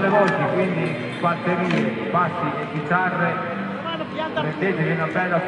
le voci, quindi batterie, bassi e chitarre, mettetevi una bella